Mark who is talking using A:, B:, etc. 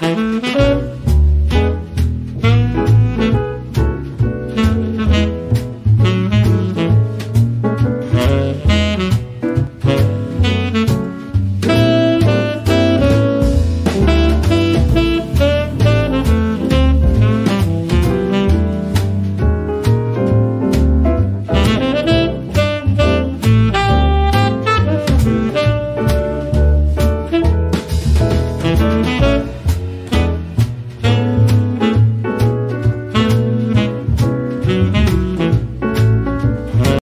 A: Música